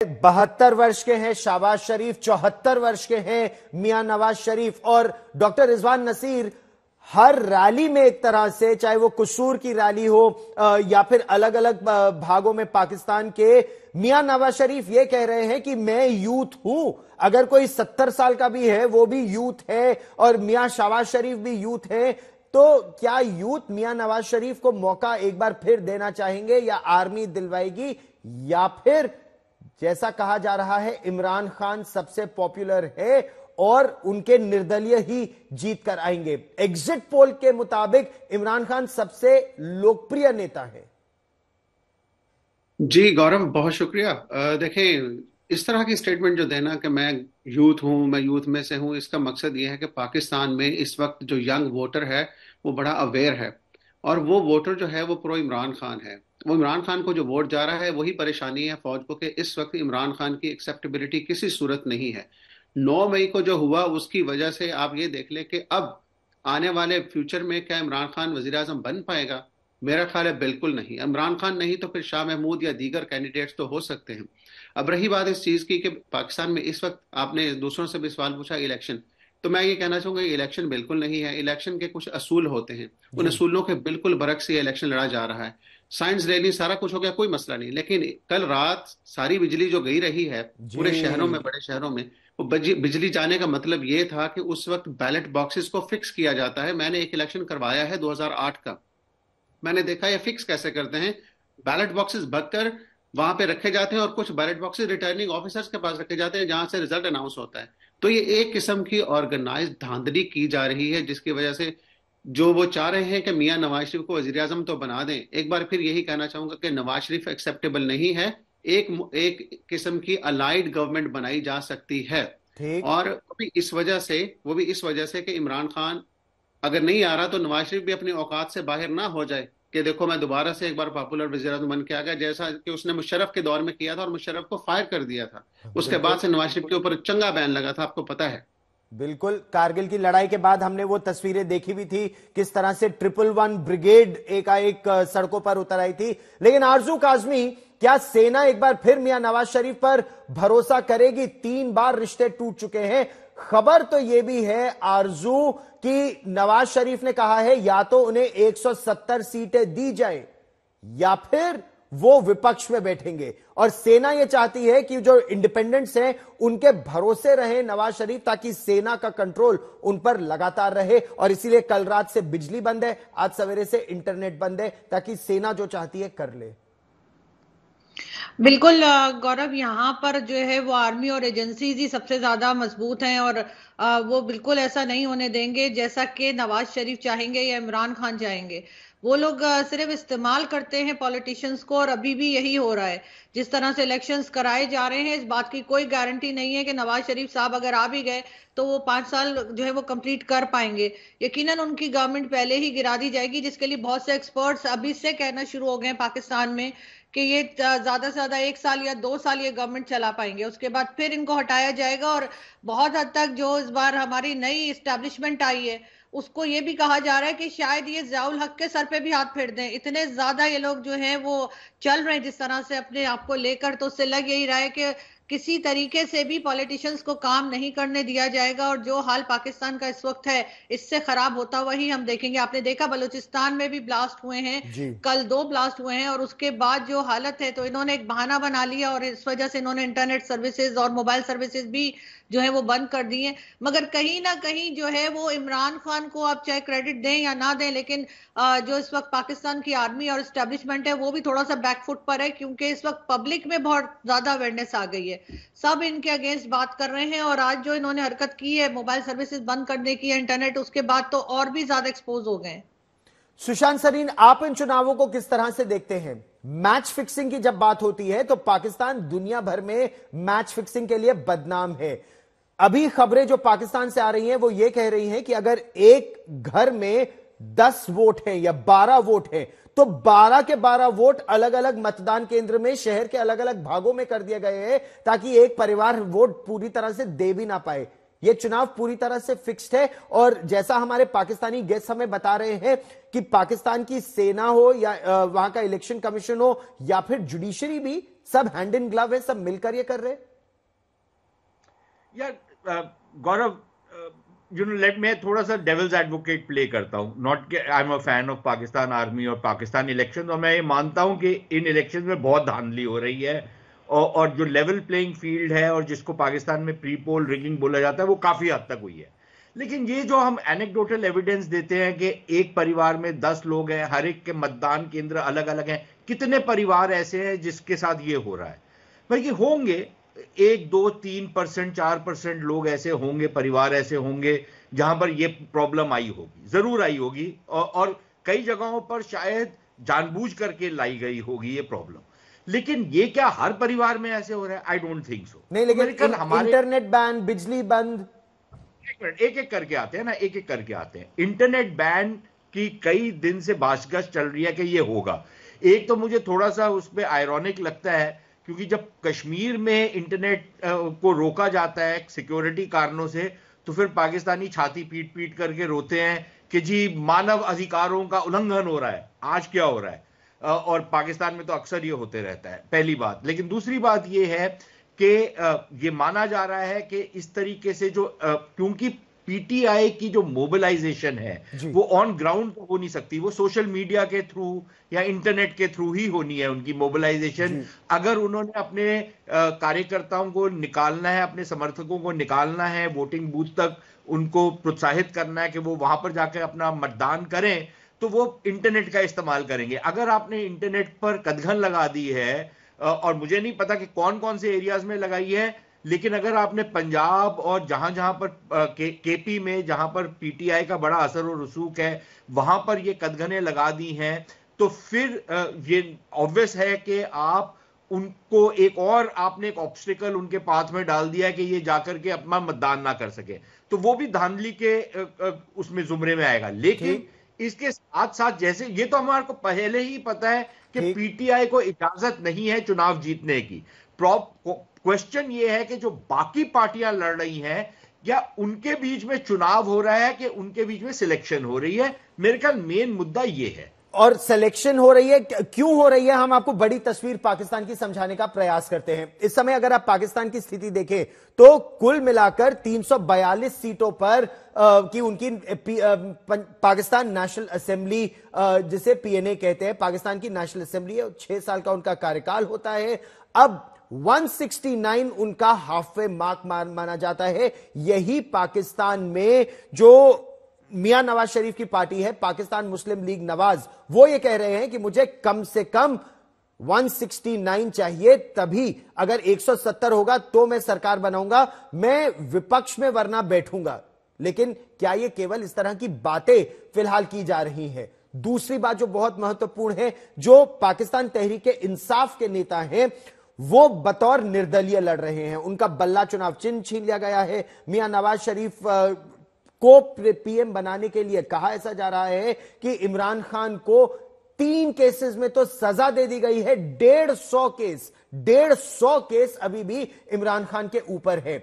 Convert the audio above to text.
बहत्तर वर्ष के हैं शाबाज शरीफ, चौहत्तर वर्ष के हैं, मियाँ नवाज़ शरीफ और डॉक्टर रिजवान नसीर हर रैली में एक तरह से, चाहे वो कसूर की रैली हो या फिर अलग अलग भागों में पाकिस्तान के, मियाँ नवाज़ शरीफ ये कह रहे हैं कि मैं यूथ हूँ। अगर कोई सत्तर साल का भी है, वो भी यूथ है और मियाँ शहबाज शरीफ भी यूथ है तो क्या यूथ मियाँ नवाज़ शरीफ को मौका एक बार फिर देना चाहेंगे या आर्मी दिलवाएगी या फिर जैसा कहा जा रहा है, इमरान खान सबसे पॉपुलर है और उनके निर्दलीय ही जीत कर आएँगे। एग्जिट पोल के मुताबिक इमरान खान सबसे लोकप्रिय नेता है। जी, गौरव, बहुत शुक्रिया। देखिए, इस तरह की स्टेटमेंट जो देना कि मैं यूथ हूँ, मैं यूथ में से हूँ, इसका मकसद यह है कि पाकिस्तान में इस वक्त जो यंग वोटर है, वो बड़ा अवेयर है। और वो वोटर जो है, वो प्रो इमरान खान है। वो इमरान खान को जो वोट जा रहा है वही परेशानी है फौज को कि इस वक्त इमरान खान की एक्सेप्टेबिलिटी किसी सूरत नहीं है। नौ मई को जो हुआ उसकी वजह से आप ये देख ले कि अब आने वाले फ्यूचर में क्या इमरान खान वजी अजम बन पाएगा? मेरा ख्याल है बिल्कुल नहीं। इमरान खान नहीं तो फिर शाह महमूद या दीगर कैंडिडेट्स तो हो सकते हैं। अब रही बात इस चीज़ की कि पाकिस्तान में इस वक्त आपने दूसरों से भी सवाल पूछा इलेक्शन। तो मैं ये कहना चाहूँगा इलेक्शन बिल्कुल नहीं है। इलेक्शन के कुछ असूल होते हैं। उन असूलों के बिल्कुल बरक से इलेक्शन लड़ा जा रहा है। साइंस रैली सारा कुछ हो गया कोई मसला नहीं। लेकिन कल रात सारी बिजली जो गई रही है पूरे शहरों में बड़े शहरों में वो बिजली जाने का मतलब ये था कि उस वक्त बैलेट बॉक्सेस को फिक्स किया जाता है। मैंने एक इलेक्शन करवाया है 2008 का। मैंने देखा ये फिक्स कैसे करते हैं। बैलेट बॉक्सेस भगकर वहाँ पे रखे जाते हैं और कुछ बैलेट बॉक्सेस रिटर्निंग ऑफिसर्स के पास रखे जाते हैं जहाँ से रिज़ल्ट अनाउंस होता है। तो ये एक किस्म की ऑर्गेनाइज धांधली की जा रही है जिसकी वजह से जो वो चाह रहे हैं कि मियाँ नवाज़ शरीफ को वजी अजम तो बना दें एक बार फिर यही कहना चाहूँगा कि नवाज़ शरीफ एक्सेप्टेबल नहीं है। एक एक किस्म की अलाइड गवर्नमेंट बनाई जा सकती है। और वो भी इस वजह से वो भी इस वजह से कि इमरान खान अगर नहीं आ रहा तो नवाज़ शरीफ भी अपनी औकात से बाहर ना हो जाए कि देखो मैं दोबारा से एक बार पॉपुलर वजी अजम बन के आ गया जैसा कि उसने मुशरफ के दौर में किया था और मुशरफ को फायर कर दिया था। उसके बाद से नवाज़ शरीफ के ऊपर चंगा बैन लगा था आपको पता है। बिल्कुल, कारगिल की लड़ाई के बाद हमने वो तस्वीरें देखी भी थी, किस तरह से ट्रिपल वन ब्रिगेड एकाएक सड़कों पर उतर आई थी। लेकिन आरज़ू काजमी, क्या सेना एक बार फिर मियाँ नवाज़ शरीफ पर भरोसा करेगी? तीन बार रिश्ते टूट चुके हैं। खबर तो यह भी है आरज़ू कि नवाज़ शरीफ ने कहा है, या तो उन्हें 170 सीटें दी जाए, या फिर वो विपक्ष में बैठेंगे। और सेना यह चाहती है कि जो इंडिपेंडेंट्स हैं, उनके भरोसे रहे नवाज़ शरीफ ताकि सेना का कंट्रोल उन पर लगातार रहे। और इसीलिए कल रात से बिजली बंद है, आज सवेरे से इंटरनेट बंद है, ताकि सेना जो चाहती है कर ले। बिल्कुल गौरव, यहाँ पर जो है वो आर्मी और एजेंसीज ही सबसे ज़्यादा मज़बूत हैं और वो बिल्कुल ऐसा नहीं होने देंगे जैसा कि नवाज़ शरीफ चाहेंगे या इमरान खान चाहेंगे। वो लोग सिर्फ़ इस्तेमाल करते हैं पॉलिटिशियंस को और अभी भी यही हो रहा है। जिस तरह से इलेक्शंस कराए जा रहे हैं, इस बात की कोई गारंटी नहीं है कि नवाज़ शरीफ साहब अगर आ भी गए तो वो पाँच साल जो है वो कंप्लीट कर पाएँगे। यकीनन उनकी गवर्नमेंट पहले ही गिरा दी जाएगी, जिसके लिए बहुत से एक्सपर्ट्स अभी से कहना शुरू हो गए हैं पाकिस्तान में कि ये ज़्यादा से ज़्यादा एक साल या दो साल ये गवर्नमेंट चला पाएँगे। उसके बाद फिर इनको हटाया जाएगा और बहुत हद तक जो इस बार हमारी नई स्टैब्लिशमेंट आई है उसको ये भी कहा जा रहा है कि शायद ये जयाउल हक के सर पे भी हाथ फेर दें। इतने ज़्यादा ये लोग जो हैं वो चल रहे हैं जिस तरह से अपने आप को लेकर तो उससे लग यही रहा है कि किसी तरीके से भी पॉलिटिशियंस को काम नहीं करने दिया जाएगा और जो हाल पाकिस्तान का इस वक्त है इससे खराब होता हुआ ही हम देखेंगे। आपने देखा बलूचिस्तान में भी ब्लास्ट हुए हैं। कल दो ब्लास्ट हुए हैं और उसके बाद जो हालत है तो इन्होंने एक बहाना बना लिया और इस वजह से इन्होंने इंटरनेट सर्विसेज़ और मोबाइल सर्विसेज़ भी जो है वो बंद कर दिए। मगर कहीं ना कहीं जो है वो इमरान खान को आप चाहे क्रेडिट दें या ना दें लेकिन जो इस वक्त पाकिस्तान की आर्मी और स्टैब्लिशमेंट है वो भी थोड़ा सा बैकफुट पर है क्योंकि इस वक्त पब्लिक में बहुत ज़्यादा अवेयरनेस आ गई है। सब इनके अगेंस्ट बात कर रहे हैं और आज जो इन्होंने हरकत की है, मोबाइल सर्विसेज़ बंद करने की इंटरनेट, उसके बाद तो और भी ज़्यादा एक्सपोज हो गए सुशांत सरीन, आप इन चुनावों को किस तरह से देखते हैं? मैच फिक्सिंग की जब बात होती है तो पाकिस्तान दुनिया भर में मैच फिक्सिंग के लिए बदनाम है। अभी खबरें जो पाकिस्तान से आ रही हैं, वो ये कह रही हैं कि अगर एक घर में दस वोट है या बारह वोट है तो 12 के 12 वोट अलग अलग मतदान केंद्र में, शहर के अलग अलग भागों में कर दिए गए हैं, ताकि एक परिवार वोट पूरी तरह से दे भी ना पाए। यह चुनाव पूरी तरह से फिक्स्ड है, और जैसा हमारे पाकिस्तानी गेस्ट हमें बता रहे हैं कि पाकिस्तान की सेना हो या वहाँ का इलेक्शन कमीशन हो, या फिर जुडिशरी भी, सब हैंड इन ग्लव है, सब मिलकर ये कर रहे यार गौरव यू नो लेट मैं थोड़ा सा डेविल्स एडवोकेट प्ले करता हूँ. Not I am a fan of Pakistan army और पाकिस्तान इलेक्शन और मैं ये मानता हूँ कि इन इलेक्शन में बहुत धांधली हो रही है और, और जो लेवल प्लेइंग फ़ील्ड है और जिसको पाकिस्तान में प्री पोल रिगिंग बोला जाता है वो काफ़ी हद तक हुई है. लेकिन ये जो हम एनेक्डोटल एविडेंस देते हैं कि एक परिवार में दस लोग हैं हर एक के मतदान केंद्र अलग अलग हैं कितने परिवार ऐसे हैं जिसके साथ ये हो रहा है? भाई ये होंगे एक दो तीन परसेंट चार परसेंट लोग ऐसे होंगे परिवार ऐसे होंगे जहाँ पर ये प्रॉब्लम आई होगी ज़रूर आई होगी और, और कई जगहों पर शायद जानबूझ करके लाई गई होगी ये प्रॉब्लम लेकिन ये क्या हर परिवार में ऐसे हो रहा है? आई डोंट थिंक सो नहीं लेकिन इन, हमारे इंटरनेट बैन बिजली बंद। एक मिनट एक एक करके आते हैं ना एक एक करके आते हैं। इंटरनेट बैन की कई दिन से बाशगश चल रही है कि ये होगा। एक तो मुझे थोड़ा सा उस पर आयरॉनिक लगता है क्योंकि जब कश्मीर में इंटरनेट को रोका जाता है सिक्योरिटी कारणों से तो फिर पाकिस्तानी छाती पीट पीट करके रोते हैं कि जी मानव अधिकारों का उल्लंघन हो रहा है, आज क्या हो रहा है? और पाकिस्तान में तो अक्सर ये होते रहता है, पहली बात। लेकिन दूसरी बात ये है कि ये माना जा रहा है कि इस तरीके से जो क्योंकि पीटीआई की जो मोबिलाइजेशन है वो ऑन ग्राउंड तो हो नहीं सकती। वो सोशल मीडिया के थ्रू या इंटरनेट के थ्रू ही होनी है उनकी मोबिलाइजेशन अगर उन्होंने अपने कार्यकर्ताओं को निकालना है अपने समर्थकों को निकालना है वोटिंग बूथ तक उनको प्रोत्साहित करना है कि वो वहाँ पर जाकर अपना मतदान करें तो वो इंटरनेट का इस्तेमाल करेंगे। अगर आपने इंटरनेट पर कदघन लगा दी है और मुझे नहीं पता कि कौन कौन से एरियाज़ में लगाई है लेकिन अगर आपने पंजाब और जहाँ जहाँ पर के, केपी में जहाँ पर पीटीआई का बड़ा असर और रसूख है वहाँ पर ये कदगने लगा दी हैं तो फिर ये ऑब्वियस है कि आप उनको एक और आपने एक ऑब्स्टिकल उनके पाथ में डाल दिया कि ये जाकर के अपना मतदान ना कर सके। तो वो भी धांधली के उसमें जुमरे में आएगा। लेकिन इसके साथ साथ जैसे ये तो हमारे को पहले ही पता है कि पीटीआई को इजाज़त नहीं है चुनाव जीतने की। क्वेश्चन ये है कि जो बाकी पार्टियाँ लड़ रही हैं या उनके बीच में चुनाव हो रहा है कि उनके बीच में सिलेक्शन हो रही है? मेरे ख्याल मेन मुद्दा ये है। और सिलेक्शन हो रही है क्यों हो रही है हम आपको बड़ी तस्वीर पाकिस्तान की समझाने का प्रयास करते हैं। इस समय अगर आप पाकिस्तान की स्थिति देखें तो कुल मिलाकर 342 सीटों पर आ, की उनकी आ, पाकिस्तान नेशनल असेंबली जिसे पीएनए कहते हैं पाकिस्तान की नेशनल असेंबली है छह साल का उनका कार्यकाल होता है। अब 169 उनका हाफ़ वे मार्क माना जाता है। यही पाकिस्तान में जो मियाँ नवाज़ शरीफ की पार्टी है, पाकिस्तान मुस्लिम लीग नवाज़, वो ये कह रहे हैं कि मुझे कम से कम 169 चाहिए, तभी अगर 170 होगा तो मैं सरकार बनाऊँगा, मैं विपक्ष में वरना बैठूँगा। लेकिन क्या यह केवल इस तरह की बातें फ़िलहाल की जा रही हैं? दूसरी बात जो बहुत महत्वपूर्ण है, जो पाकिस्तान तहरीक इंसाफ के नेता हैं वो बतौर निर्दलीय लड़ रहे हैं। उनका बल्ला चुनाव चिन्ह छीन लिया गया है। मियाँ नवाज़ शरीफ को पीएम बनाने के लिए कहा ऐसा जा रहा है कि इमरान खान को तीन केसेस में तो सजा दे दी गई है। डेढ़ सौ केस, डेढ़ सौ केस अभी भी इमरान खान के ऊपर है।